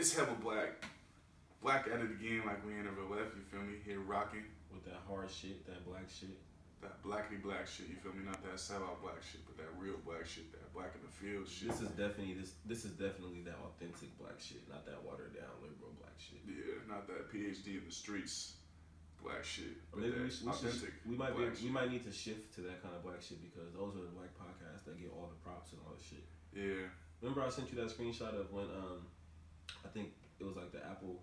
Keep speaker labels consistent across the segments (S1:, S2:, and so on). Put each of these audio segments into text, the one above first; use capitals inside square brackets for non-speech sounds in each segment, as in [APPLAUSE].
S1: it's hella black. Black at it again, like we ain't never left. You feel me? Here rocking
S2: with that hard shit, that black shit.
S1: that blackity black shit. You feel me? Not that sellout black shit, but that real black shit. That black in the field shit.
S2: This is definitely this. This is definitely that authentic black shit, not that watered down liberal black shit.
S1: yeah, not that PhD in the streets black shit,
S2: Maybe we, should, we,
S1: authentic.
S2: we might be, we might need to shift to that kind of black shit because those are the black podcasts that get all the props and all the shit.
S1: Yeah,
S2: Remember I sent you that screenshot of when um I think it was like the Apple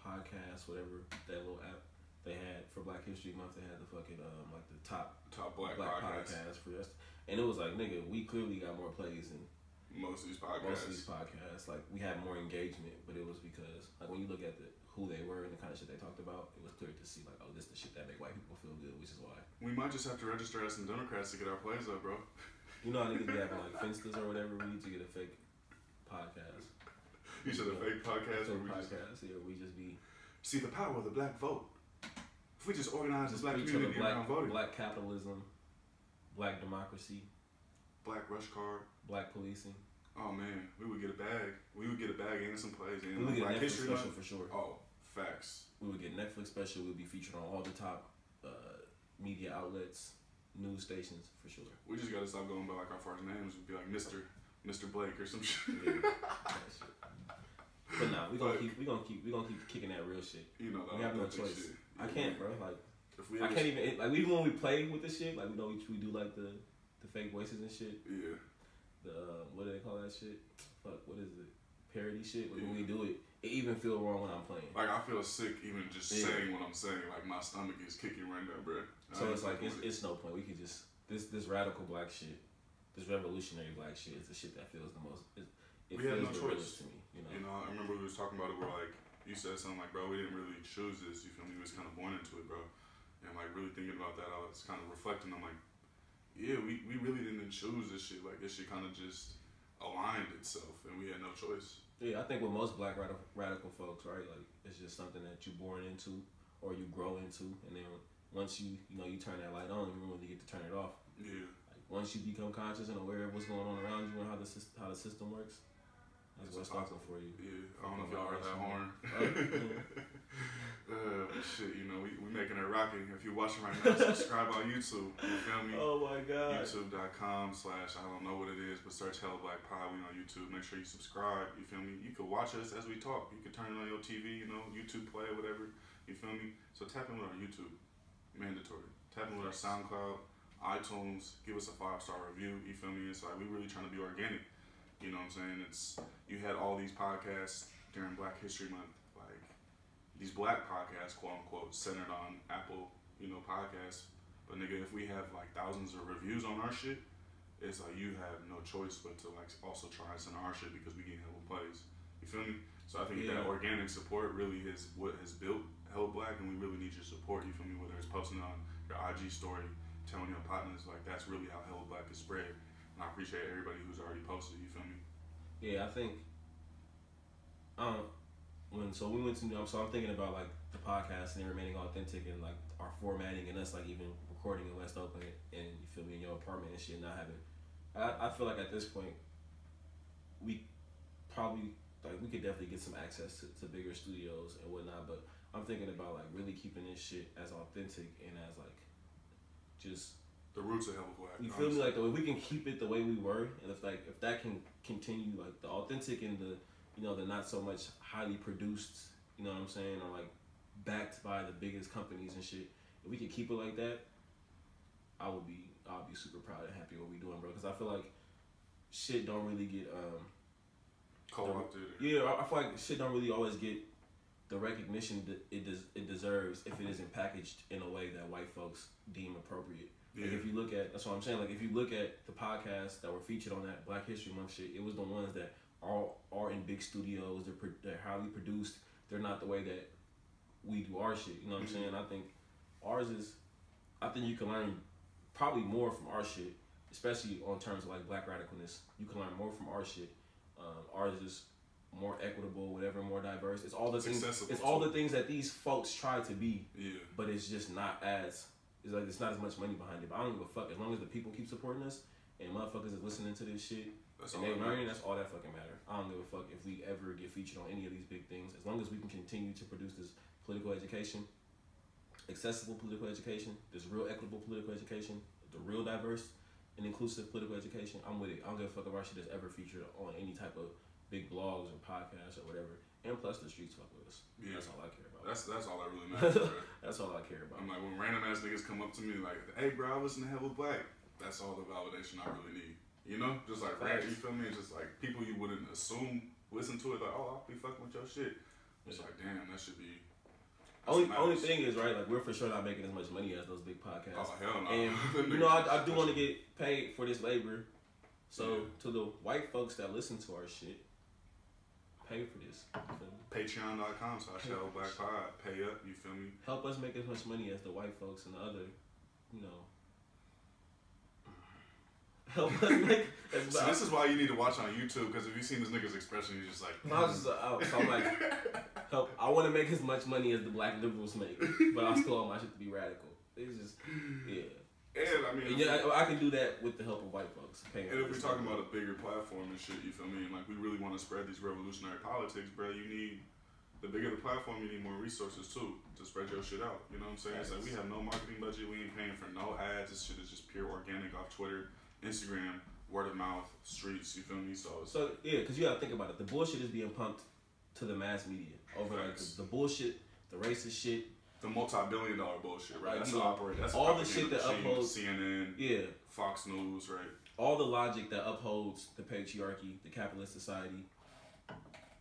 S2: podcast, whatever that little app they had for Black History Month. They had the fucking um like the top
S1: top black,
S2: black,
S1: podcast.
S2: podcast for us, and it was like nigga, we clearly got more plays than
S1: Most of these podcasts.
S2: most of these podcasts. Like we had more engagement, but it was because like when you look at the who they were and the kind of shit they talked about, it was clear to see like oh this the shit that make white people feel good, which is why
S1: We might just have to register as some Democrats to get our plays up, bro.
S2: you know how niggas be [LAUGHS] having like Finstas or whatever. We need to get a fake podcast.
S1: You said a fake podcast where
S2: Fake
S1: we just
S2: podcast. Yeah, we just be
S1: see the power of the black vote. If we just organize the black community
S2: black
S1: around voting, black,
S2: capitalism, black democracy, black
S1: rush card.
S2: black policing.
S1: Oh man, we would get a bag. We would get a bag and some plays and
S2: We would get a
S1: Black
S2: Netflix
S1: History
S2: special
S1: Month.
S2: for sure.
S1: Oh, facts.
S2: We would get Netflix special. We'd be featured on all the top uh, media outlets, news stations for sure.
S1: We just gotta stop going by like our first names. We'd be like Mister, Mister Blake or some shit.
S2: Yeah, shit. But nah, we gonna keep we gonna keep we gonna keep kicking that real shit.
S1: You know,
S2: We have no choice.
S1: shit.
S2: I can't, bro. Like
S1: If we
S2: I can't even like even when we play with this shit, like we know we, we do like the the fake voices and shit.
S1: Yeah,
S2: The uh, what do they call that shit? Fuck, what is it? Parody shit. When
S1: Yeah.
S2: we do it, it even feel wrong when I'm playing.
S1: like I feel sick even just
S2: Yeah.
S1: saying what I'm saying. Like my stomach is kicking right now, bro.
S2: So it's like it's,
S1: it.
S2: it's no point. We could just this this radical black shit, this revolutionary black shit is the shit that feels the most. It, it
S1: We have
S2: feels
S1: no
S2: the
S1: choice.
S2: realest to me. You know.
S1: You know, I remember we was talking about it. Where like you said something like, "Bro, we didn't really choose this." You feel me? We was kind of born into it, bro. And like really thinking about that, I was kind of reflecting. I'm like, yeah, we, we really didn't choose this shit. Like this shit kind of just aligned itself, and we had no choice.
S2: Yeah, I think with most black radical, radical folks, right? Like it's just something that you're born into or you grow into, and then once you you know you turn that light on, you really get to turn it off.
S1: Yeah,
S2: Like once you become conscious and aware of what's going on around you and how the sys- how the system works, that's what's talking for you.
S1: yeah. I don't know if y'all heard that horn. uh, shit, you know, we we making it rocking. If you're watching right now, subscribe on YouTube. You feel me?
S2: Oh my god.
S1: YouTube.com slash I don't know what it is, but search Hella Black Pod. We on YouTube. Make sure you subscribe. You feel me? You can watch us as we talk. You can turn it on your TV. You know, YouTube play whatever. You feel me? So tap in with our YouTube, mandatory. Tap in with our SoundCloud, iTunes. Give us a five star review. You feel me? It's like we really trying to be organic. You know what I'm saying? It's you had all these podcasts during Black History Month, like these black podcasts, quote unquote, centered on Apple, you know, podcasts. But nigga, if we have like thousands of reviews on our shit, it's like you have no choice but to like also try and send our shit because we get hella plays. You feel me? So I think that organic support really is what has built Hella Black, and we really need your support. You feel me? Whether it's posting on your IG story, telling your partners, like that's really how Hella Black is spread. I appreciate everybody who's already posted. You feel me?
S2: Yeah, I think. Um, when so we went to New so I'm thinking about like the podcast and remaining authentic and like our formatting and us like even recording in West Oakland and you feel me in your apartment and shit, not having. I, I feel like at this point, we probably like we could definitely get some access to, to bigger studios and whatnot, but I'm thinking about like really keeping this shit as authentic and as like just
S1: The roots of Hella Black.
S2: you feel me? Like the if we can keep it the way we were, and if like if that can continue, like the authentic and the you know the not so much highly produced, you know what I'm saying, or like backed by the biggest companies and shit. If we could keep it like that, I would be I'll be super proud and happy what we doing, bro. Because I feel like shit don't really get um
S1: co-opted.
S2: yeah I I feel like shit don't really always get the recognition that it des- it deserves if it isn't packaged in a way that white folks deem appropriate.
S1: Yeah.
S2: Like if you look at that's what I'm saying. Like if you look at the podcasts that were featured on that Black History Month shit, it was the ones that are are in big studios. They're pro- they're highly produced. They're not the way that we do our shit. You know what
S1: Mhm.
S2: I'm saying? I think ours is. I think you can learn probably more from our shit, especially on terms of like black radicalness. You can learn more from our shit. Um, ours is more equitable, whatever, more diverse. It's all the things.
S1: accessible,
S2: It's all
S1: too.
S2: the things that these folks try to be
S1: Yeah.
S2: but it's just not as it's like it's not as much money behind it. But I don't give a fuck as long as the people keep supporting us and motherfuckers is listening to this shit.
S1: That's
S2: and they
S1: that
S2: learning. That's all that fucking matter. I don't give a fuck if we ever get featured on any of these big things. As long as we can continue to produce this political education, accessible political education, this real equitable political education, the real diverse and inclusive political education. I'm with it. I don't give a fuck if our shit is ever featured on any type of big blogs or podcasts or whatever. And plus, the streets fuck with us.
S1: Yeah.
S2: That's all I care about.
S1: That's that's all I really matters, bro. [LAUGHS]
S2: That's all I care about.
S1: I'm like when random ass niggas come up to me like, "Hey, bro, I listen to Hella Black." That's all the validation I really need. You know, just like you feel me? It's just like people you wouldn't assume listen to it. Like, oh, I'll be fucking with your shit. It's
S2: Yeah.
S1: like, damn, that should be.
S2: Only only thing is right, like we're for sure not making as much money as those big podcasts.
S1: Oh hell no.
S2: And [LAUGHS] you know, I, I do want to get paid for this labor. So
S1: Yeah.
S2: to the white folks that listen to our shit, pay for this. You feel me?
S1: Patreon.com slash Hella Black. Pod. Pay up. You feel me?
S2: Help us make as much money as the white folks and the other, you know. [LAUGHS] Help us make as [LAUGHS]
S1: So this is why you need to watch on YouTube because if you seen this nigga's expression, he's just like.
S2: I was just, uh, so I'm like, [LAUGHS] help. I want to make as much money as the black liberals make, but I still want my shit to be radical. It's just, yeah.
S1: And I mean,
S2: yeah, I, I can do that with the help of white folks.
S1: And if we're talking about a bigger platform and shit, you feel me? And like we really want to spread these revolutionary politics, bro. You need the bigger the platform, you need more resources too to spread your shit out. You know what I'm saying? It's like we have no marketing budget. We ain't paying for no ads. This shit is just pure organic off Twitter, Instagram, word of mouth, streets. You feel me? So
S2: So yeah, because you gotta think about it. The bullshit is being pumped to the mass media over like the, the bullshit, the racist shit.
S1: The multi-billion dollar bullshit, right?
S2: Like,
S1: That's
S2: you know,
S1: operate. That's
S2: all the shit that
S1: machine,
S2: upholds-
S1: CNN,
S2: Yeah,
S1: Fox News, right?
S2: all the logic that upholds the patriarchy, the capitalist society,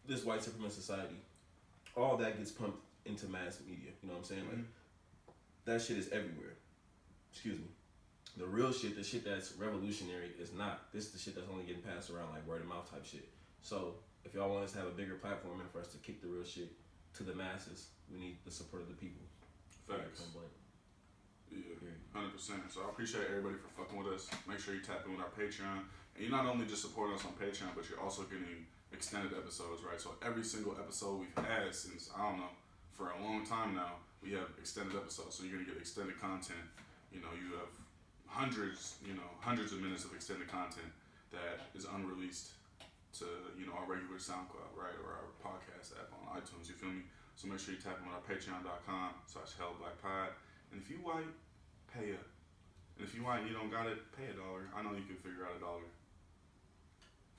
S2: this white supremacist society, all that gets pumped into mass media. You know what I'm saying? Like mm-hmm. that shit is everywhere. Excuse me. The real shit, the shit that's revolutionary, is not. This is the shit that's only getting passed around like word of mouth type shit. So if y'all want us to have a bigger platform and for us to kick the real shit to the masses, we need the support of the people.
S1: Facts. Yeah. Hundred percent. So I appreciate everybody for fucking with us. Make sure you tap in with our Patreon, and you're not only just supporting us on Patreon, but you're also getting extended episodes, right? So every single episode we've had since I don't know for a long time now, we have extended episodes. So you're gonna get extended content. You know, you have hundreds, you know, hundreds of minutes of extended content that is unreleased to you know our regular SoundCloud, right, or our podcast app on iTunes. You feel me? So make sure you tap with our Patreon.com slash Hella Black Pod. And if you white, pay up. And if you white, and you don't got it, pay a dollar. I know you can figure out a dollar.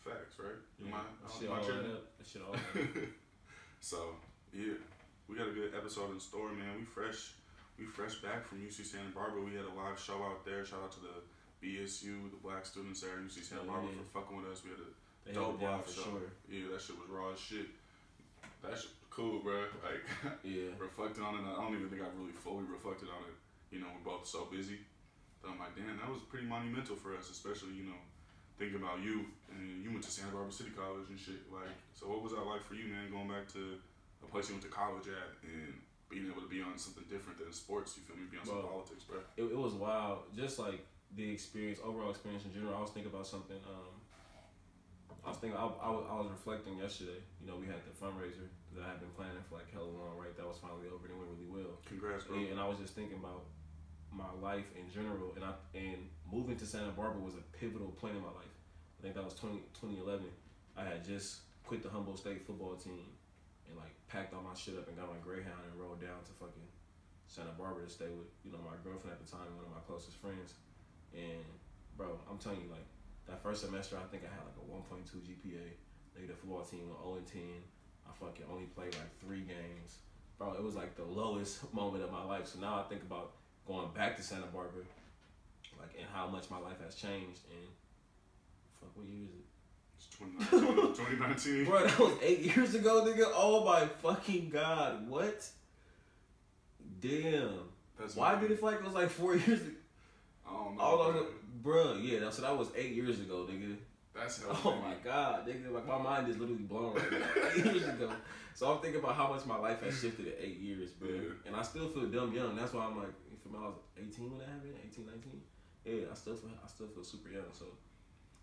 S1: Facts, right? Am I-
S2: That
S1: am
S2: shit
S1: I
S2: all add up. That shit all. [LAUGHS]
S1: So yeah, we got a good episode in store, man. We fresh, we fresh back from UC Santa Barbara. We had a live show out there. Shout out to the BSU, the Black students there at UC Santa
S2: Yeah,
S1: Barbara
S2: yeah.
S1: for fucking with us. We had a
S2: They
S1: Dope live
S2: for
S1: show.
S2: sure.
S1: yeah, that shit was raw as shit. That shit was cool, bro. Like [LAUGHS]
S2: Yeah.
S1: reflecting on it, I don't even think I really fully reflected on it. You know, we're both so busy. But I'm like, damn, that was pretty monumental for us, especially you know, thinking about you and you went to Santa Barbara City College and shit. Like, so what was that like for you, man? Going back to a place you went to college at and being able to be on something different than sports. You feel me? Be on some politics, bro.
S2: It, it was wild. Just like the experience, overall experience in general. I was thinking about something. Um, I was thinking. I, I, was, I was reflecting yesterday. You know, we had the fundraiser that I had been planning for like hella long. Right, that was finally over and it went really well.
S1: Congrats, bro.
S2: And, and I was just thinking about my life in general, and I and moving to Santa Barbara was a pivotal point in my life. I think that was 20, 2011. I had just quit the Humboldt State football team and like packed all my shit up and got my Greyhound and rode down to fucking Santa Barbara to stay with you know my girlfriend at the time, one of my closest friends. And bro, I'm telling you, like that first semester, I think I had like a 1.2 GPA. Nigga, the football team went 0 and 10. I fucking only played like three games. Bro, it was like the lowest [LAUGHS] moment of my life. So now I think about going back to Santa Barbara, like, and how much my life has changed. And fuck, what year is it?
S1: It's 2019. 2019. [LAUGHS]
S2: Bro, that was eight years ago, nigga. Oh my fucking god, what? Damn.
S1: That's
S2: Why did it feel like it was like four [LAUGHS] years ago?
S1: I don't know. Bro.
S2: Bruh, yeah, so that was eight years ago, nigga.
S1: That's. [LAUGHS]
S2: Oh my god, nigga, like my mind is literally blown right now. [LAUGHS] Eight years ago. So I'm thinking about how much my life has shifted in eight years, bro.
S1: Yeah.
S2: And I still feel dumb young. That's why I'm like, feel? I was 18 when that happened, 18, 19. Yeah, I still feel, I still feel super young. So,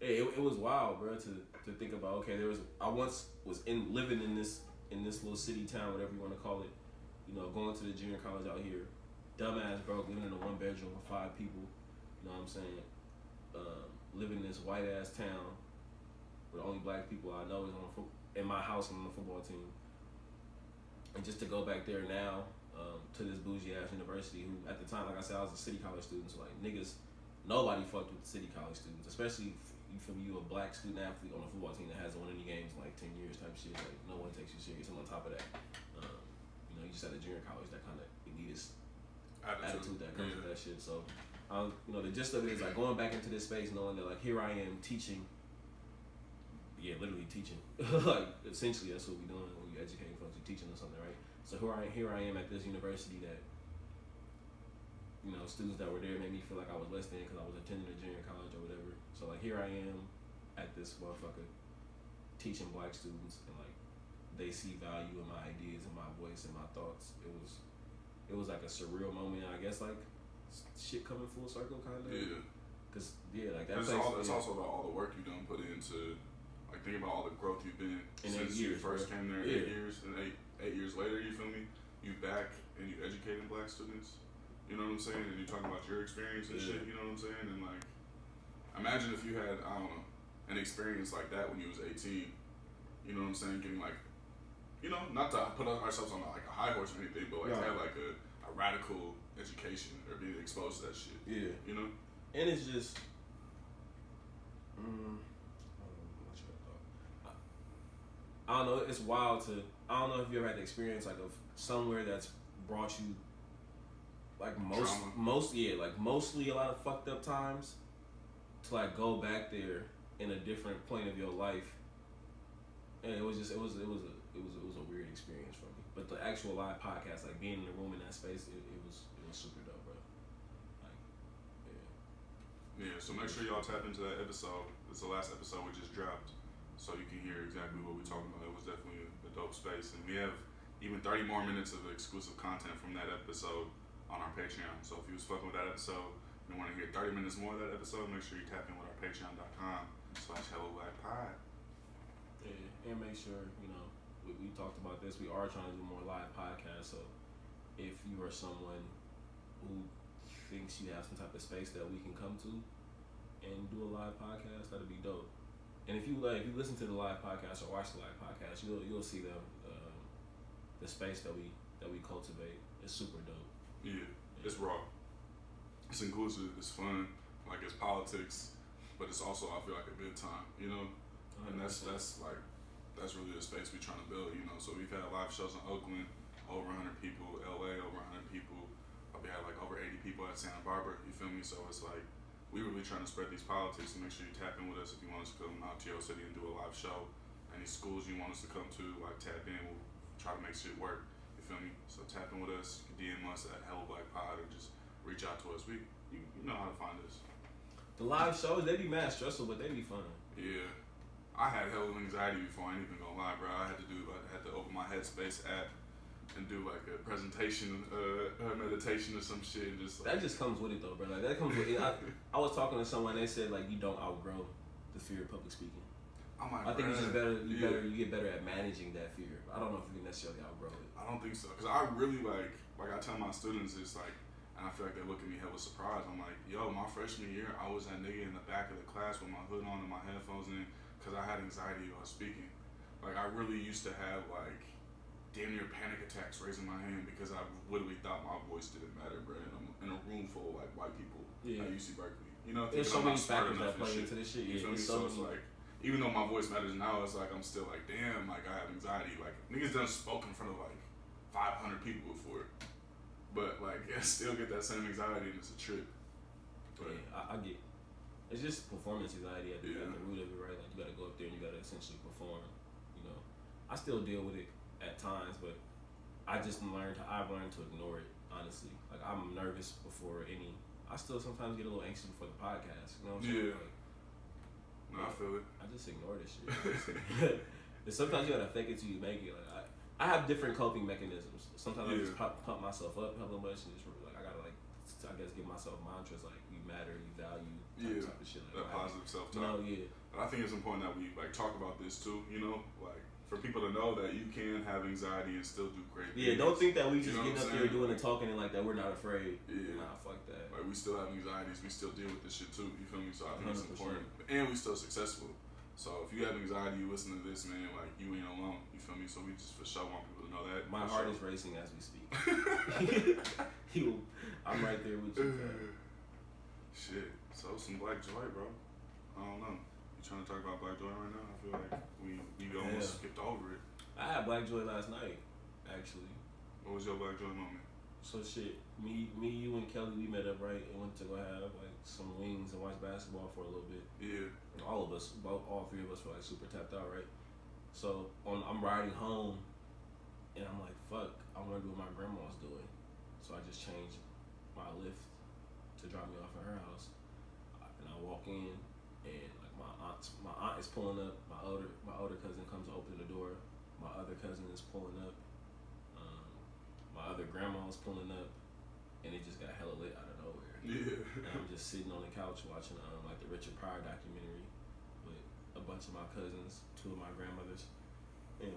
S2: yeah, it, it was wild, bro, to to think about. Okay, there was I once was in living in this in this little city town, whatever you want to call it. You know, going to the junior college out here, dumbass broke, living in a one bedroom with five people. You know what I'm saying? Um, living in this white ass town We're the only black people I know is on fo- in my house and on the football team. And just to go back there now um, to this bougie ass university, who at the time, like I said, I was a city college student, so like niggas, nobody fucked with city college students, especially if you a black student athlete on a football team that hasn't won any games in like ten years type shit. Like no one takes you serious. And on top of that, um, you know, you just at a junior college that kind of elitist attitude that comes
S1: yeah.
S2: with that shit. So, um, you know, the gist of it is like going back into this space, knowing that like here I am teaching. Yeah, literally teaching. [LAUGHS] like essentially, that's what we're doing when you educating folks. You're teaching them something, right? So here I here I am at this university that. You know, students that were there made me feel like I was less than because I was attending a junior college or whatever. So like here I am, at this motherfucker, teaching black students and like they see value in my ideas and my voice and my thoughts. It was it was like a surreal moment. I guess like shit coming full circle, kind of.
S1: Yeah.
S2: Cause yeah, like that
S1: It's,
S2: place.
S1: all, it's
S2: yeah.
S1: also about all the work you done put into, like think about all the growth you've been
S2: In
S1: since
S2: eight
S1: you first
S2: bro.
S1: came there.
S2: Yeah.
S1: Eight years and eight eight years later, you feel me? You back and you educating black students. You know what I'm saying? And you talking about your experience and
S2: Yeah.
S1: shit. You know what I'm saying? And like, imagine if you had I don't know an experience like that when you was 18. You know what I'm saying? Getting like, you know, not to put ourselves on like a high horse or anything, but like to have like a, a radical education or being exposed to that shit.
S2: Yeah,
S1: You know?
S2: and it's just. Mm, I don't know, what train of thought. I- I don't know. It's wild to. I don't know if you ever had the experience like of somewhere that's brought you. Like most,
S1: Trauma.
S2: most yeah, like mostly a lot of fucked up times. To like go back there in a different point of your life. And it was just it was it was a it was it was a weird experience for me. But the actual live podcast, like being in the room in that space, it, it was it was super dope, bro. Like, yeah.
S1: Yeah, so make sure y'all tap into that episode. It's the last episode we just dropped, so you can hear exactly what we're talking about. It was definitely a, dope space, and we have even 30 more minutes of exclusive content from that episode on our Patreon. So if you was fucking with that episode and want to hear 30 minutes more of that episode, make sure you tap in with our Patreon.com slash Hella Black Pod.
S2: Yeah, and make sure you know we, we talked about this. We are trying to do more live podcasts. So if you are someone who thinks you have some type of space that we can come to and do a live podcast, that'd be dope. And if you like, if you listen to the live podcast or watch the live podcast, you'll you'll see the um, the space that we that we cultivate. It's super dope.
S1: Yeah, it's raw. It's inclusive. It's fun. Like it's politics, but it's also I feel like a good time. You know. and that's that's like that's really the space we're trying to build, you know. So we've had live shows in Oakland, over 100 people, LA, over 100 people. Probably had like over 80 people at Santa Barbara. You feel me? So it's like we really trying to spread these politics and make sure you tap in with us if you want us to come out to your city and do a live show. Any schools you want us to come to, like tap in. We'll try to make shit work. You feel me? So tap in with us. You can DM us at Hella Black Pod or just reach out to us. We you, you know how to find us.
S2: The live shows they be mad stressful, but they be fun.
S1: Yeah. I had hell of anxiety before. I ain't even gonna lie, bro. I had to do, I had to open my Headspace app and do like a presentation, uh, a meditation or some shit, and just like,
S2: That just comes with it though, bro. Like that comes with it. I, [LAUGHS] I was talking to someone. They said like you don't outgrow the fear of public speaking.
S1: I'm like,
S2: I think
S1: it's
S2: just better. You
S1: yeah.
S2: better. You get better at managing that fear. I don't know if you can necessarily outgrow it.
S1: I don't think so, cause I really like, like I tell my students, it's like, and I feel like they look at me hella surprised. I'm like, yo, my freshman year, I was that nigga in the back of the class with my hood on and my headphones in, cause I had anxiety while speaking. Like I really used to have like damn near panic attacks raising my hand because I literally thought my voice didn't matter, bro. And I'm in a room full of like white people
S2: Yeah.
S1: at UC Berkeley. You know,
S2: There's
S1: I'm
S2: so many factors
S1: enough
S2: that play into this shit.
S1: You
S2: Yeah,
S1: feel me? So
S2: so
S1: it's like, even though my voice matters now, it's like I'm still like, damn, like I have anxiety. Like niggas done spoke in front of like 500 people before, but like [LAUGHS] I still get that same anxiety and it's a trip. But
S2: yeah, I, I get. It's just performance anxiety at the, at
S1: Yeah.
S2: the root of it, right? Like you got to go up there and you got to essentially perform. You know, I still deal with it at times, but I just learned. To, I've learned to ignore it. Honestly, like I'm nervous before any. I still sometimes get a little anxious before the podcast. You know what I'm saying?
S1: Yeah.
S2: Like,
S1: no, I feel it.
S2: I just ignore this shit. [LAUGHS] [LAUGHS] and sometimes you gotta fake it till you make it. Like I, I have different coping mechanisms. Sometimes I just
S1: Yeah.
S2: pump, pump myself up hella much and just like I gotta like I guess give myself mantras like you matter, you value,
S1: Yeah,
S2: type of shit. Like,
S1: That positive self
S2: talk.
S1: talk.
S2: yeah,
S1: But I think it's important that we like talk about this too. You know, like for people to know that you can have anxiety and still do great.
S2: yeah.
S1: things.
S2: Don't think that we
S1: You
S2: just
S1: know
S2: getting up
S1: I'm
S2: there
S1: saying?
S2: doing the talking and like that we're not afraid.
S1: Yeah.
S2: Nah, fuck that.
S1: Like we still have anxieties, we still deal with this shit too. You feel me? So I think it's
S2: 100%.
S1: important, and we still successful. So if you have anxiety, you listen to this, man. Like you ain't alone. You feel me? So we just for sure want people to know that.
S2: My heart
S1: sure.
S2: is racing as we speak. [LAUGHS] [LAUGHS] you, I'm right there with you. fam. [LAUGHS]
S1: Shit. So some Black Joy, bro. I don't know. You trying to talk about Black Joy right now? I feel like we we almost
S2: Yeah.
S1: skipped over it.
S2: I had Black Joy last night, actually.
S1: What was your Black Joy moment?
S2: So shit, me, me, you and Kelly, we met up right and went to go have like some wings and watch basketball for a little bit.
S1: Yeah.
S2: All of us, both, all three of us were like super tapped out, right? So on, I'm riding home, and I'm like, fuck, I want to do what my grandma's doing. So I just changed my Lyft to drop me off at her house, I walk in, and like my aunt, my aunt is pulling up. My older, my older cousin comes to open the door. My other cousin is pulling up. Um, my other grandma was pulling up, and it just got hella lit out of nowhere.
S1: Yeah.
S2: And I'm just sitting on the couch watching um, like the Richard Pryor documentary with a bunch of my cousins, two of my grandmothers, and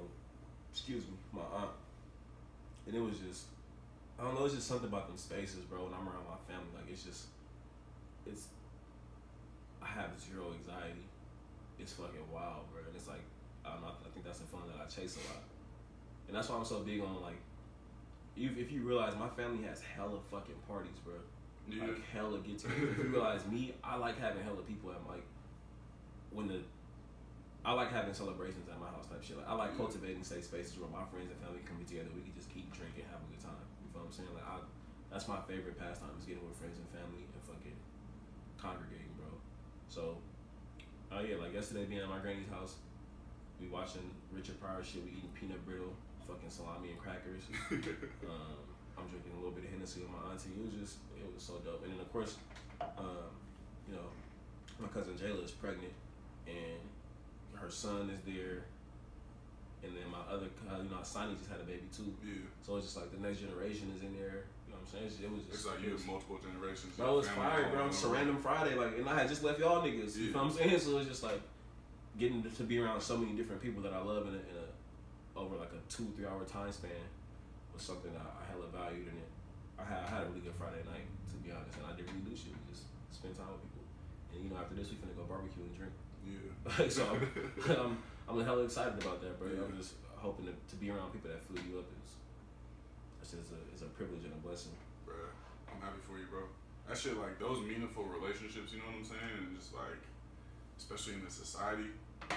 S2: excuse me, my aunt. And it was just, I don't know, it's just something about them spaces, bro. When I'm around my family, like it's just, it's, I have zero anxiety. It's fucking wild, bro. And it's like, I know, I think that's the fun that I chase a lot. And that's why I'm so big on like, if, if you realize my family has hella fucking parties, bro
S1: Yeah.
S2: like hella get together. if you realize me, I like having hella people at like when the I like having celebrations at my house type shit. Like I like
S1: Yeah.
S2: cultivating safe spaces where my friends and family can be together. We can just keep drinking, have a good time. You feel what I'm saying? Like I that's my favorite pastime is getting with friends and family and fucking congregating. So oh yeah, like yesterday being at my granny's house, we watching Richard Pryor shit, we eating peanut brittle, fucking salami and crackers. [LAUGHS] Um, I'm drinking a little bit of Hennessy with my auntie. It was just, it was so dope. And then of course, um, you know, my cousin Jayla is pregnant, and her son is there. And then my other, cou- you know, Sonny just had a baby too.
S1: yeah.
S2: So it's just like the next generation is in there. You know what I'm saying? It's, it was just,
S1: It's like you
S2: was,
S1: have multiple generations.
S2: bro,
S1: your
S2: it's
S1: family
S2: fire,
S1: all
S2: bro.
S1: in a row.
S2: Surrandom Friday, like, and I had just left y'all niggas. You know what I'm saying? So it's just like getting to be around so many different people that I love in a, in a over like a two three hour time span was something that I hella valued in it. I had I had a really good Friday night to be honest, and I didn't really do shit. We just spend time with people, and you know after this we finna go barbecue and drink.
S1: Yeah. [LAUGHS]
S2: so [LAUGHS] I'm, [LAUGHS] I'm I'm hella excited about that, bro.
S1: Yeah.
S2: I'm just hoping to, to be around people that fill you up is it's just a it's a privilege and a blessing.
S1: Bruh, I'm happy for you, bro. That shit, like those meaningful relationships, you know what I'm saying? And just like, especially in this society,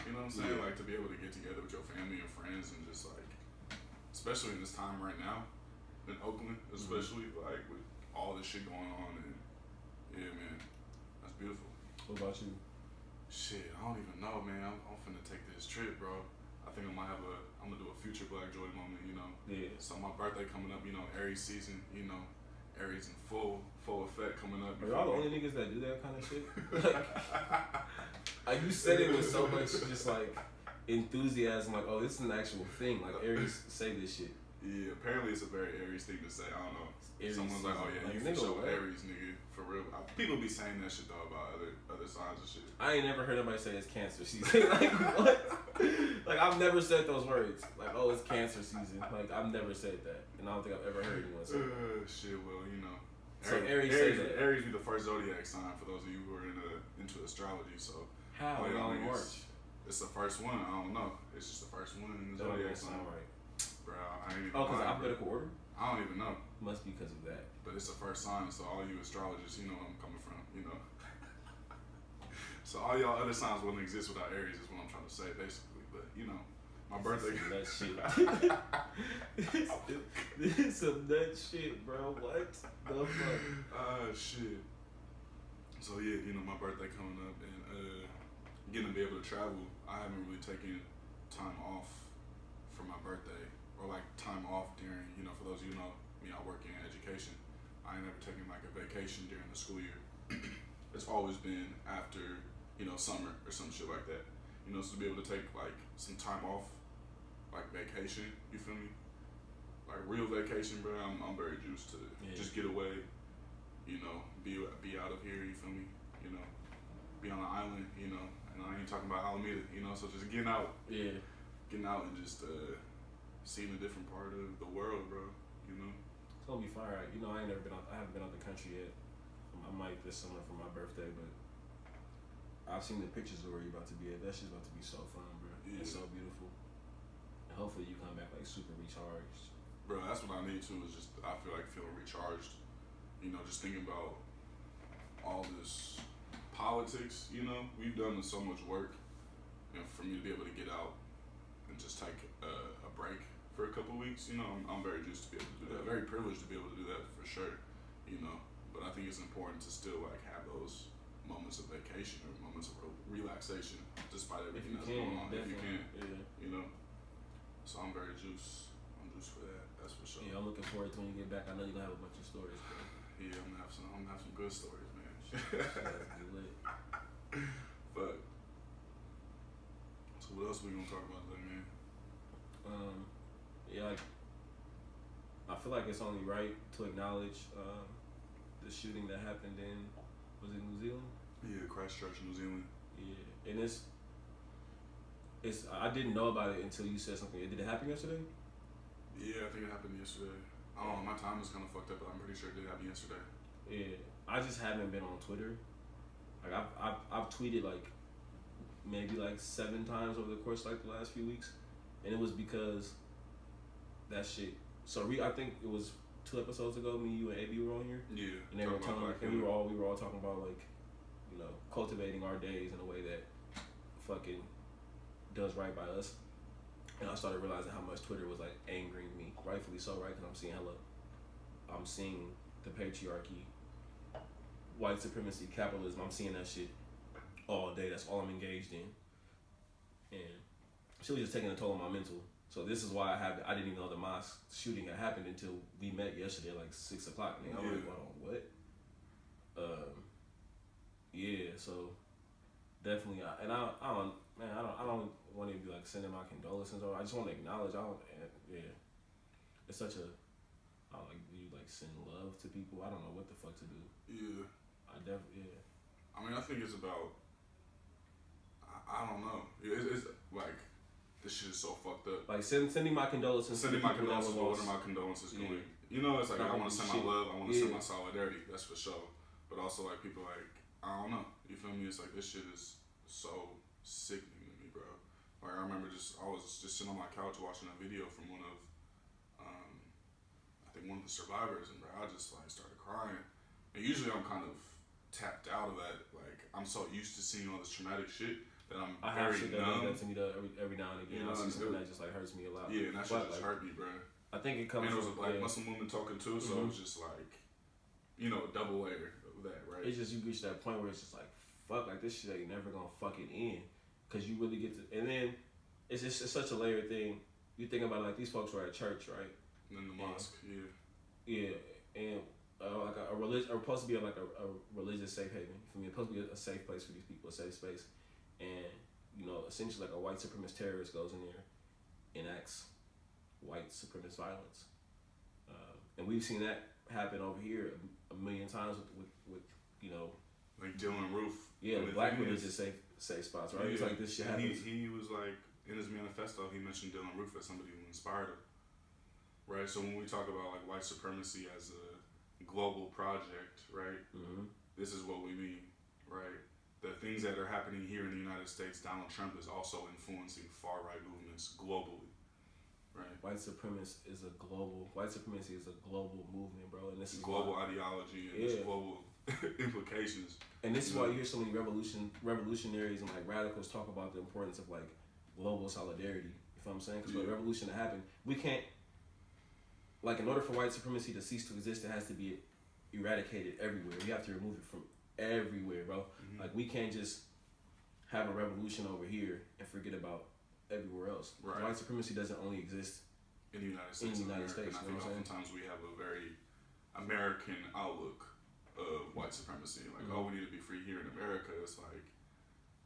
S1: you know what I'm saying?
S2: Yeah.
S1: Like to be able to get together with your family and friends and just like, especially in this time right now in Oakland,
S2: Mm-hmm.
S1: especially like with all this shit going on. And yeah, man, that's beautiful.
S2: What about you?
S1: Shit, I don't even know, man. I'm, I'm finna take this trip, bro. I think I might have a, I'm gonna do a future Black Joy moment, you know.
S2: Yeah.
S1: So my birthday coming up, you know, Aries season, you know, Aries in full full effect coming up.
S2: Are
S1: you
S2: y'all the only niggas that do that kind of shit? Like, like [LAUGHS] you said it with so much just like enthusiasm, like, oh, this is an actual thing. Like Aries say this shit.
S1: Yeah, apparently it's a very Aries thing to say. I don't know.
S2: Aries
S1: Someone's like, oh yeah, you
S2: Like,
S1: for sure
S2: what?
S1: Aries, nigga, for real. I, people be saying that shit though about other other signs and shit.
S2: I ain't never heard anybody say it's cancer season. [LAUGHS] like what? Like I've never said those words. Like, oh, it's cancer season. Like I've never said that, and I don't think I've ever heard anyone say. that.
S1: Uh, shit, well, you know.
S2: So
S1: Aries,
S2: Aries
S1: Aries,
S2: that.
S1: Aries be the first zodiac sign for those of you who are into into astrology. So
S2: How?
S1: Oh,
S2: in. March.
S1: it's the first one. I don't know. It's just the first one in the
S2: That
S1: zodiac sign.
S2: right.
S1: Bro, I ain't even
S2: Oh, because alphabetical order
S1: I don't even know.
S2: must be because of that.
S1: But it's the first sign, so all you astrologers, you know where I'm coming from, you know. [LAUGHS] so all y'all other signs wouldn't exist without Aries is what I'm trying to say, basically. But you know, my birthday.
S2: That shit. this, [LAUGHS] [LAUGHS] this is some nut shit, bro. What the fuck?
S1: Ah shit. So yeah, you know my birthday coming up and uh, getting to be able to travel. I haven't really taken time off for my birthday or like time off during. You know, for those of you who know me, I work in education. I ain't never taken like a vacation during the school year. [CLEARS THROAT] it's always been after you know summer or some shit like that. You know, so to be able to take like some time off, like vacation. You feel me? Like real vacation, bro. I'm, I'm very used to
S2: Yeah.
S1: just get away. You know, be be out of here. You feel me? You know, be on an island. You know, and I ain't talking about Alameda. You know, so just getting out,
S2: Yeah.
S1: getting out and just uh, seeing a different part of the world, bro. You know.
S2: It's gonna be fire. You know, I ain't never been out. I haven't been out the country yet. I might this summer for my birthday, but I've seen the pictures of where you're about to be at. That shit's about to be so fun, bro. It's so beautiful. And hopefully you come back like super recharged.
S1: Bro, that's what I need too. Is just I feel like feeling recharged. You know, just thinking about all this politics. You know, we've done so much work, and for me to be able to get out and just take a, a break for a couple weeks, you know, I'm, I'm very juiced to be able to do that. Very privileged to be able to do that for sure. You know, but I think it's important to still like have those moments of vacation or moments of re- relaxation, despite everything that's
S2: can,
S1: going on. If you can,
S2: Yeah.
S1: you know. So I'm very juiced. I'm juiced for that. That's for sure.
S2: Yeah, I'm looking forward to when you get back. I know you're gonna have a bunch of stories, bro.
S1: Yeah, I'm gonna have some. I'm gonna have some good stories, man. But [LAUGHS] so what else are we gonna talk about today, man?
S2: Um, yeah, like, I feel like it's only right to acknowledge um, the shooting that happened in was it New Zealand?
S1: Yeah, Christchurch, New Zealand.
S2: Yeah, and it's it's I didn't know about it until you said something. Did it happen yesterday?
S1: Yeah, I think it happened yesterday. I don't know. My time is kind of fucked up, but I'm pretty sure it did happen yesterday.
S2: Yeah, I just haven't been on Twitter. Like I've I've, I've tweeted like maybe like seven times over the course like the last few weeks, and it was because that shit. So re, I think it was two episodes ago. Me, you, and AB were on here,
S1: Yeah,
S2: and they were
S1: talking
S2: and we were all we were all talking about like, you know, cultivating our days in a way that fucking does right by us. And I started realizing how much Twitter was like angering me, rightfully so, right? Because I'm seeing hella, I'm seeing the patriarchy, white supremacy, capitalism. I'm seeing that shit all day. That's all I'm engaged in, and she was just taking a toll on my mental. So this is why I have I didn't even know the mosque shooting had happened until we met yesterday, at like six o'clock. And I'm like,
S1: Yeah.
S2: hold on, what? Um, yeah. So definitely, I, and I, I don't, man, I don't, I don't want to be like sending my condolences or I just want to acknowledge. I don't, yeah, it's such a, I don't like you like send love to people. I don't know what the fuck to do.
S1: Yeah,
S2: I definitely, yeah.
S1: I mean, I think it's about. I, I don't know. It, it's like this shit is so fucked up.
S2: Like send, sending my condolences.
S1: Sending my condolences, what are my condolences
S2: Yeah.
S1: going? You know, it's like
S2: Not
S1: I want to send
S2: shit.
S1: my love, I want to send my solidarity. That's for sure. But also, like people, like I don't know. You feel me? It's like this shit is so sickening to me, bro. Like I remember just I was just sitting on my couch watching a video from one of, um, I think one of the survivors, and bro, I just like started crying. And usually I'm kind of tapped out of that. Like I'm so used to seeing all this traumatic shit that I'm
S2: I have shit that does
S1: numb.
S2: that to me though, every every now and again.
S1: You know,
S2: I see something that just like hurts me a lot.
S1: Yeah, and that shit
S2: But,
S1: just
S2: like,
S1: hurt me, bro.
S2: I think it comes
S1: And it was a
S2: from
S1: black
S2: yeah.
S1: Muslim woman talking too, so it was just like, you know, double layer of that, right?
S2: It's just you reach that point where it's just like fuck, like this shit ain't never gonna fucking end, cause you really get to, and then it's just it's such a layered thing. You think about it, like these folks were at church, right?
S1: and then the
S2: Yeah.
S1: mosque, yeah,
S2: Yeah, and uh, like a, a religion, or supposed to be like a, a religious safe haven. For me, it's supposed to be a, a safe place for these people, a safe space. And you know, essentially, like a white supremacist terrorist goes in there, enacts white supremacist violence, uh, and we've seen that happen over here a, a million times with, with, with you know,
S1: like Dylann Roof.
S2: yeah, the black religious safe safe spots, right? It's
S1: Yeah.
S2: like this shit happens.
S1: He, he was like in his manifesto, he mentioned Dylann Roof as somebody who inspired him, right? So when we talk about like white supremacy as a global project, right?
S2: hmm
S1: This is what we mean, right? The things that are happening here in the United States, Donald Trump is also influencing far right movements globally, right?
S2: White supremacy is a global. White supremacy is a global movement, bro, and this is
S1: global
S2: why-
S1: ideology and it's
S2: Yeah.
S1: global [LAUGHS] implications.
S2: And this is why you hear so many revolution revolutionaries and like radicals talk about the importance of like global solidarity. You feel what I'm saying? Because for a revolution to happen, we can't. Like, in order for white supremacy to cease to exist, it has to be eradicated everywhere. We have to remove it from everywhere, bro.
S1: Mhm.
S2: Like, we can't just have a revolution over here and forget about everywhere else.
S1: Right.
S2: White supremacy doesn't only exist.
S1: in the United States.
S2: In
S1: the
S2: United
S1: America.
S2: States,
S1: and I
S2: you
S1: think
S2: know what I'm
S1: oftentimes we have a very American outlook of white supremacy. Like,
S2: Mhm.
S1: oh, we need to be free here in America. It's like,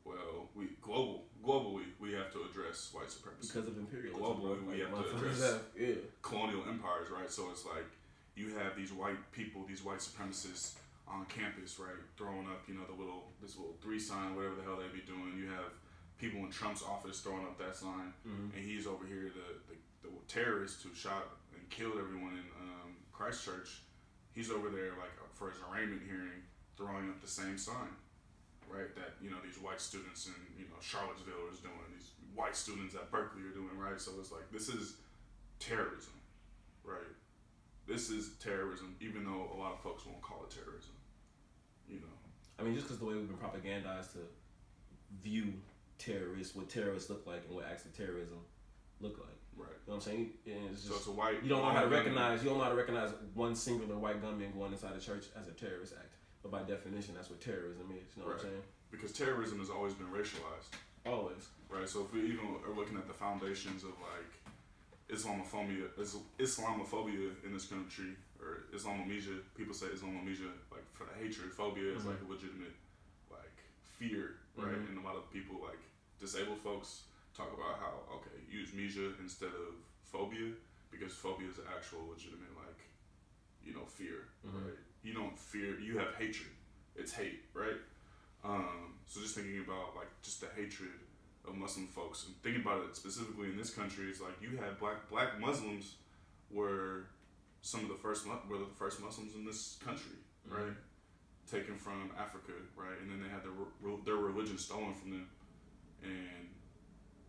S1: well, we global globally we have to address white supremacy.
S2: Because of imperialism.
S1: Globally,
S2: bro.
S1: we have to address-
S2: have- yeah.
S1: colonial empires, right? So it's like you have these white people, these white supremacists on campus, right, throwing up, you know, the little this little three sign, whatever the hell they be doing. You have people in Trump's office throwing up that sign,
S2: Mhm.
S1: and he's over here, the, the the terrorist who shot and killed everyone in um, Christchurch. He's over there like for his arraignment hearing, throwing up the same sign. right? That you know these white students in you know Charlottesville is doing, these white students at Berkeley are doing, right? So it's like this is terrorism, right? This is terrorism, even though a lot of folks won't call it terrorism. You know,
S2: I mean, just because the way we've been propagandized to view terrorists, what terrorists look like, and what acts of terrorism look like.
S1: right?
S2: You know what I'm saying? And it's
S1: So
S2: just
S1: it's a white.
S2: you don't know how to recognize you don't know how to recognize one singular white gunman going inside a church as a terrorist act. But by definition, that's what terrorism is. You know what I'm saying?
S1: because terrorism has always been racialized.
S2: Always.
S1: right? So if we even uh, are looking at the foundations of like Islamophobia, Islamophobia in this country, or Islamomisia, people say Islamomisia like for the hatred. Phobia is
S2: Mhm.
S1: like a legitimate like fear, right?
S2: Mhm.
S1: And a lot of people like disabled folks talk about how okay use misia instead of phobia because phobia is an actual legitimate like you know fear,
S2: Mhm.
S1: right? You don't fear, you have hatred. It's hate, right? Um, so just thinking about like just the hatred of Muslim folks and thinking about it specifically in this country is like you had black black Muslims were some of the first Mu- were the first Muslims in this country, mm-hmm. right? Taken from Africa, right? And then they had their re- their religion stolen from them, and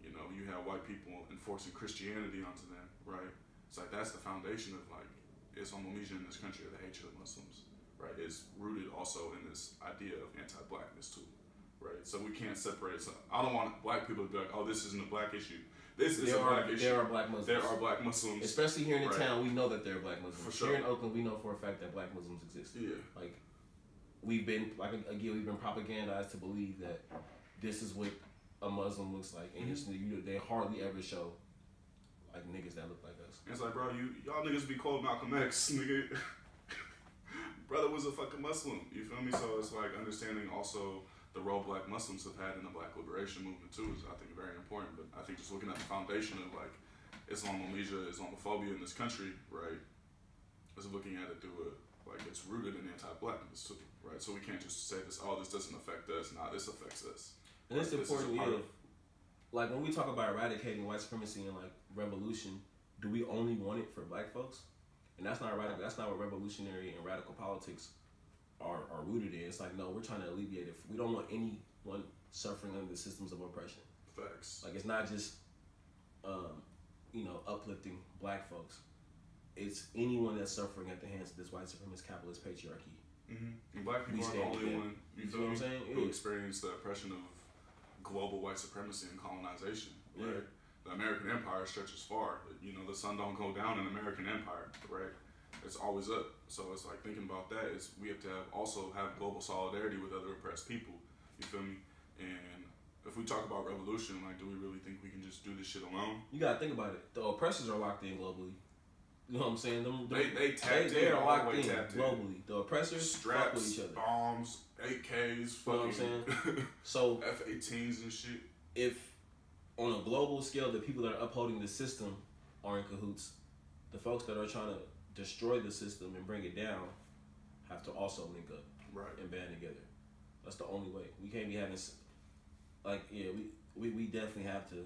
S1: you know you have white people enforcing Christianity onto them, right? It's like that's the foundation of like Islamomisia in this country, the hatred of Muslims, right? Is rooted also in this idea of anti-blackness too, right? So we can't separate. So I don't want black people to be like, oh, this isn't a black issue. This is
S2: There
S1: a
S2: are
S1: black issue.
S2: there are black Muslims.
S1: There are black Muslims.
S2: Especially here in the
S1: Right.
S2: town, we know that there are black Muslims.
S1: For sure.
S2: Here in Oakland, we know for a fact that black Muslims exist.
S1: yeah,
S2: Like we've been like again, we've been propagandized to believe that this is what a Muslim looks like, and it's, you, they hardly ever show like niggas that look like us.
S1: it's like, bro, you y'all niggas be called Malcolm X, [LAUGHS] nigga. Brother was a fucking Muslim. You feel me? So it's like understanding also the role black Muslims have had in the black liberation movement too is I think very important. But I think just looking at the foundation of like Islamomisia, Islamophobia in this country, right, is looking at it through a like it's rooted in anti-blackness too, right? So we can't just say this, oh, this doesn't affect us. Nah, this affects us.
S2: And it's
S1: Like, this is a
S2: important, yeah.
S1: of-
S2: Like when we talk about eradicating white supremacy and like revolution, do we only want it for black folks? And that's not radical. That's not what revolutionary and radical politics are, are rooted in. It's like no, we're trying to alleviate it. We don't want anyone suffering under the systems of oppression.
S1: Facts.
S2: Like it's not just, um, you know, uplifting black folks. It's anyone that's suffering at the hands of this white supremacist capitalist patriarchy.
S1: Mm-hmm. Black people are the only one you
S2: You
S1: feel
S2: know what I'm saying?
S1: who
S2: Yeah.
S1: experienced the oppression of global white supremacy and colonization.
S2: Yeah.
S1: Right. The American Empire stretches far. You know, the sun don't go down in American Empire. Right. It's always up. So it's like thinking about that is we have to have also have global solidarity with other oppressed people. You feel me? And if we talk about revolution, like, do we really think we can just do this shit alone?
S2: You gotta think about it. The oppressors are locked in globally. You know what I'm saying? Them, them-
S1: They they tapped
S2: they,
S1: in,
S2: are locked in
S1: tapped in.
S2: globally. The oppressors fuck with each other.
S1: bombs, AKs,
S2: know what I'm
S1: fucking [LAUGHS]
S2: So
S1: F-18s and shit.
S2: if on a global scale the people that are upholding the system are in cahoots, the folks that are trying to destroy the system and bring it down have to also link up
S1: Right.
S2: and band together. That's the only way. We can't be having like yeah, we, we, we definitely have to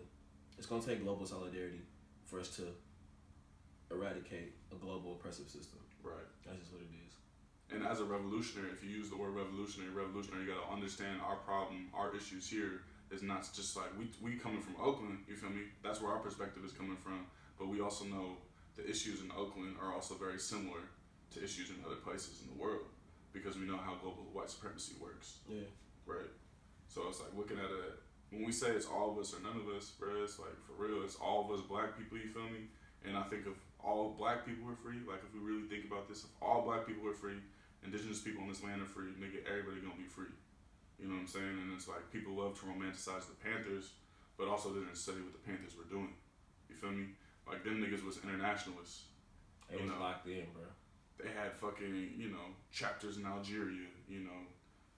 S2: it's gonna take global solidarity for us to eradicate a global oppressive system.
S1: Right.
S2: That's just what it is.
S1: And as a revolutionary, if you use the word revolutionary, revolutionary, you gotta understand our problem, our issues here is not just like we we coming from Oakland. You feel me? That's where our perspective is coming from. But we also know the issues in Oakland are also very similar to issues in other places in the world because we know how global white supremacy works,
S2: Yeah.
S1: right? So it's like looking at it when we say it's all of us or none of us, bro. It's like for real, it's all of us black people. You feel me? And I think if all black people were free, like if we really think about this, if all black people were free, indigenous people on this land are free, nigga, everybody gonna be free. You know what I'm saying? And it's like people love to romanticize the Panthers, but also didn't study what the Panthers were doing. You feel me? Like them niggas was internationalists. You
S2: was
S1: know.
S2: locked in, bro.
S1: They had fucking, you know, chapters in Algeria, you know,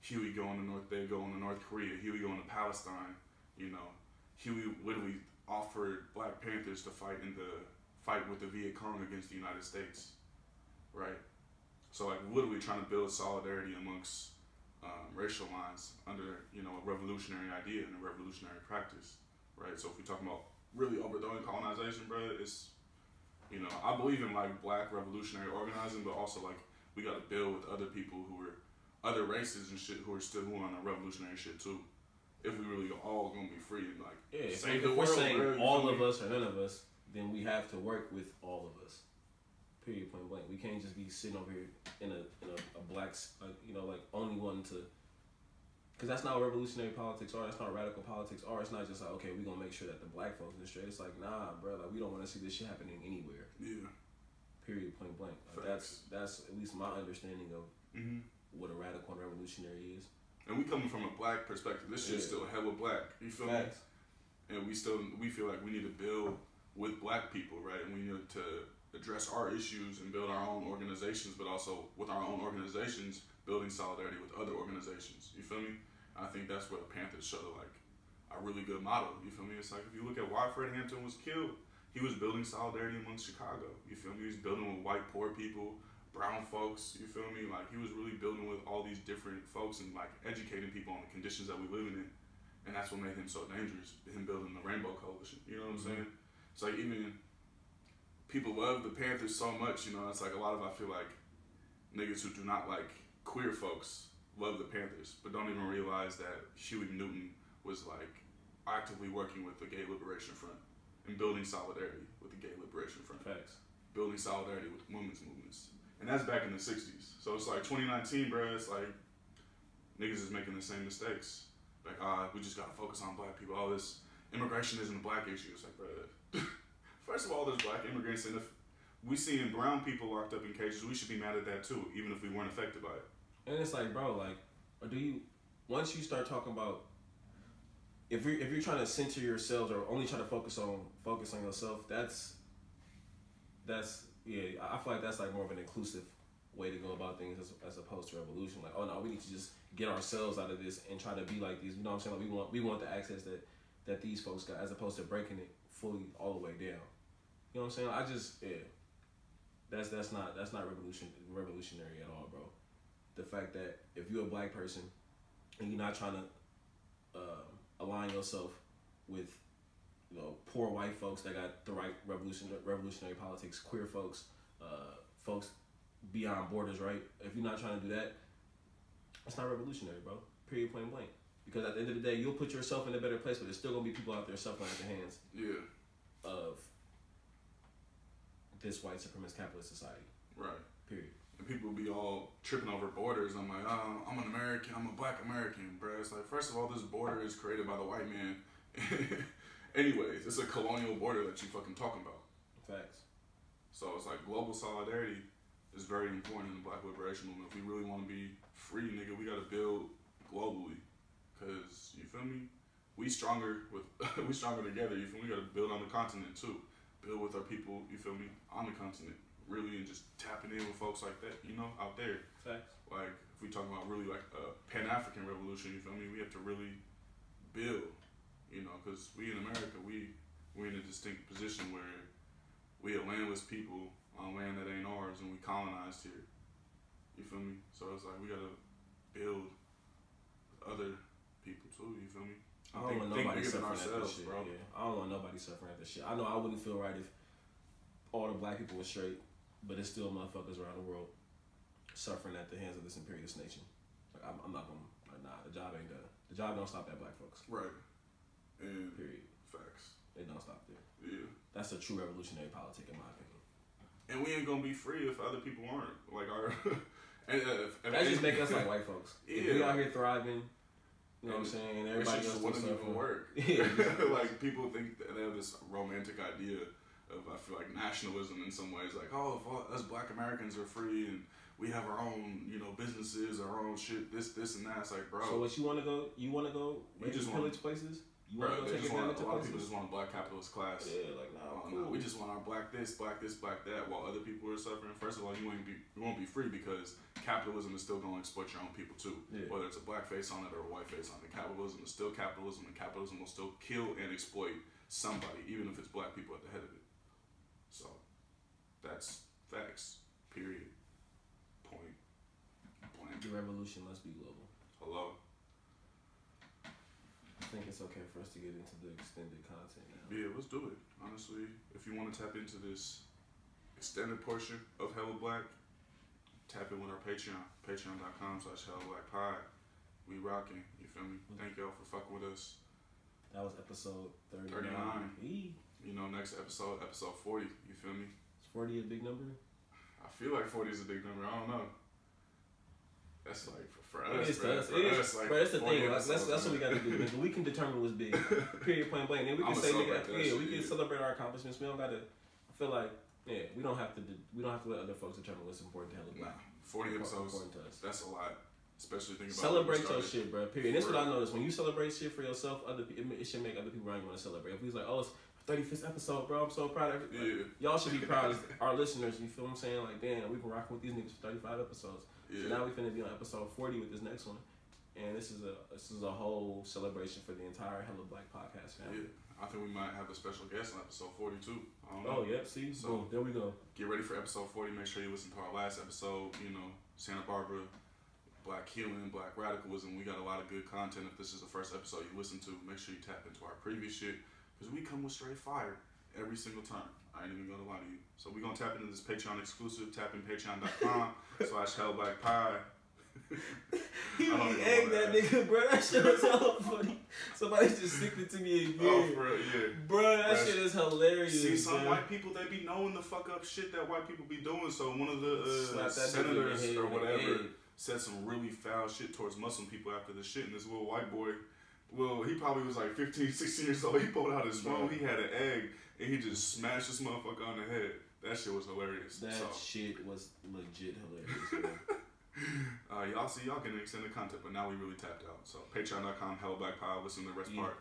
S1: Huey going to North they going to North Korea, Huey going to Palestine, you know. Huey literally offered Black Panthers to fight in the fight with the Viet Cong against the United States. Right? So like literally trying to build solidarity amongst um, racial lines under, you know, a revolutionary idea and a revolutionary practice. Right? So if we're talking about really overthrowing colonization, bro, it's you know, I believe in like black revolutionary organizing, but also like we got to build with other people who are other races and shit who are still who are on the revolutionary shit too. If we really all gonna be free and like
S2: Yeah, if,
S1: save the
S2: we're
S1: world,
S2: saying
S1: bro,
S2: all of
S1: me?
S2: us or none of us, then we have to work with all of us. Period. Point blank. We can't just be sitting over here in a in a, a black, like uh, you know, like only one to. Because that's not what revolutionary politics are. That's not radical politics are. It's not just like okay, we're gonna make sure that the black folks are straight. It's like nah, bro. Like we don't want to see this shit happening anywhere.
S1: Yeah.
S2: Period. Point blank. Like, that's that's at least my understanding of
S1: hmm
S2: what a radical and revolutionary is.
S1: And we coming from a black perspective. This shit's
S2: Yeah.
S1: still hella black. You feel me? And we still we feel like we need to build with black people, right? And we need to address our issues and build our own organizations, but also with our own organizations, building solidarity with other organizations. You feel me? I think that's where the Panthers show like a really good model. You feel me? It's like if you look at why Fred Hampton was killed, he was building solidarity amongst Chicago. You feel me? He was building with white poor people, brown folks. You feel me? Like he was really building with all these different folks and like educating people on the conditions that we living in and that's what made him so dangerous. Him building the Rainbow Coalition. You know what I'm
S2: Mhm.
S1: saying? It's like even people love the Panthers so much. You know, it's like a lot of I feel like niggas who do not like queer folks love the Panthers, but don't even realize that Huey Newton was like actively working with the Gay Liberation Front and building solidarity with the Gay Liberation Front
S2: Facts.
S1: building solidarity with women's movements. And that's back in the 60s. So it's like 2019, bro. It's like niggas is making the same mistakes. Like, ah, we just gotta focus on black people. All this immigration isn't a black issue. It's like, bro, [LAUGHS] first of all, there's black immigrants. And if we seeing brown people locked up in cages, we should be mad at that too, even if we weren't affected by it.
S2: And it's like, bro, like, or do you once you start talking about if you're if you're trying to center yourselves or only try to focus on focus on yourself, that's that's yeah, I I feel like that's like more of an inclusive way to go about things as, as opposed to revolution. Like, oh no, we need to just get ourselves out of this and try to be like these. You know what I'm saying? Like we want we want the access that that these folks got as opposed to breaking it fully all the way down. You know what I'm saying? I just yeah. That's that's not that's not revolution revolutionary at all, bro the fact that if you're a black person and you're not trying to um, align yourself with you know poor white folks that got the right revolution revolutionary politics, queer folks, uh, folks beyond borders, right? If you're not trying to do that, it's not revolutionary, bro. Period, point blank. Because at the end of the day, you'll put yourself in a better place, but there's still gonna be people out there suffering at the hands
S1: Yeah,
S2: of this white supremacist capitalist society.
S1: right.
S2: Period.
S1: And people be all tripping over borders. I'm like, oh, I'm an American. I'm a black American, bro. It's like, first of all, this border is created by the white man. [LAUGHS] Anyways, it's a colonial border that you fucking talking about.
S2: Facts.
S1: So it's like global solidarity is very important in the Black Liberation Movement. If we really want to be free, nigga, we gotta build globally. Cause you feel me? We stronger with [LAUGHS] we stronger together. You feel me? We gotta build on the continent too. Build with our people. You feel me? On the continent, really, and just tapping in with folks like that. You know, out there.
S2: Facts.
S1: Like if we talk about really like a Pan African revolution, you feel me? We have to really build. You know, because we in America, we we in a distinct position where we a landless people on land that ain't ours, and we colonized here. You feel me? So it's like we gotta build other people too. You feel me?
S2: I don't want nobody
S1: bigger
S2: suffering at this shit.
S1: bro.
S2: Yeah, I don't want nobody suffering at this shit. I know I wouldn't feel right if all the black people were straight, but it's still motherfuckers around the world suffering at the hands of this imperialist nation. Like I'm, I'm not gonna. Like, nah, the job ain't done. The job don't stop at black folks.
S1: Right. And
S2: Period.
S1: facts.
S2: It don't stop there.
S1: Yeah.
S2: That's a true revolutionary politic, in my opinion.
S1: And we ain't gonna be free if other people aren't. Like our. [LAUGHS] and, uh, if,
S2: That just make [LAUGHS] us like white folks. If we out here thriving, you know what I'm saying, and everybody else
S1: wouldn't even work.
S2: Yeah. [LAUGHS]
S1: like people think that they have this romantic idea of I feel like nationalism in some ways. Like oh, if all, us Black Americans are free and we have our own you know businesses, our own shit, this this and that. It's like bro,
S2: So what you want to go? You want to go?
S1: You just
S2: pillage places? You
S1: bro,
S2: want to go
S1: they
S2: take
S1: just want, a lot of people just want a black capitalist class.
S2: Yeah, like nah,
S1: Oh,
S2: cool.
S1: no, we just want our black this, black this, black that, while other people are suffering. First of all, you won't be you won't be free because capitalism is still going to exploit your own people too.
S2: Yeah.
S1: Whether it's a black face on it or a white face on it, capitalism is still capitalism, and capitalism will still kill and exploit somebody, even if it's black people at the head of it. So, that's facts. Period. Point. Blank.
S2: The revolution must be global.
S1: Hello.
S2: I think it's okay for us to get into the extended content now.
S1: Yeah, let's do it. Honestly, if you want to tap into this extended portion of Hella Black, tap in with our Patreon, patreon.com slash hella black pod. We rocking, you feel me? Mm-hmm. Thank y'all for fucking with us.
S2: That was episode 39.
S1: 39.
S2: Eee.
S1: You know, next episode, episode 40, you feel me?
S2: Is 40 a big number?
S1: I feel like 40 is a big number. I don't know. That's like for, for
S2: It
S1: us,
S2: is to us.
S1: For
S2: It is,
S1: us, like,
S2: but that's the thing. Like, that's, that's what we got to do. [LAUGHS] nigga. We can determine what's big. Period, point blank. Then we can say, nigga, yeah, we can
S1: yeah.
S2: celebrate our accomplishments. We don't got to. I feel like, yeah, we don't have to. Do, we don't have to let other folks determine what's important to Hella
S1: Nah. 40 episodes,
S2: Important to us.
S1: that's a lot. Especially thinking about
S2: Celebrate your shit, bro. Period. That's what I noticed. When you celebrate shit for yourself, other it, it should make other people around you want to celebrate. If he's like, oh, it's 35th episode, bro. I'm so proud of it. Like,
S1: Yeah,
S2: Y'all should be [LAUGHS] proud of our listeners. You feel what I'm saying? Like, damn, we've been rocking with these niggas for 35 episodes. So now we finna be on episode 40 with this next one. And this is a this is a whole celebration for the entire Hella Black podcast family.
S1: yeah. I think we might have a special guest on episode 42. I don't oh, know.
S2: Oh, yep, see?
S1: So-
S2: Boom, there we go.
S1: Get ready for episode 40. Make sure you listen to our last episode. You know, Santa Barbara, Black Healing, Black Radicalism. We got a lot of good content. If this is the first episode you listen to, make sure you tap into our previous shit. Because we come with straight fire every single time. I ain't even gonna lie to you. So we gonna tap into this Patreon exclusive. Tap in patreon.com [LAUGHS] slash hella black pod. [LAUGHS]
S2: He really egged that
S1: that.
S2: nigga, bro. That shit was hella [LAUGHS] funny. Somebody just sicked it to me again.
S1: Oh, real, yeah.
S2: Bro, that
S1: That's-
S2: shit is hilarious.
S1: See, some
S2: bro.
S1: white people they be knowing the fuck up shit that white people be doing. So one of the uh,
S2: Slap that nigga in the
S1: senators or whatever said some really foul shit towards Muslim people after the shit, and this little white boy, well, he probably was like 15, 16 years old. He pulled out his phone, he had an egg, and he just smashed this motherfucker on the head. That shit was hilarious.
S2: That
S1: so,
S2: shit was legit hilarious, bro. [LAUGHS]
S1: uh, y'all see, y'all getting extended content, but now we really tapped out. So, patreon.com, hella black pod, listen to the rest
S2: Yeah.
S1: part.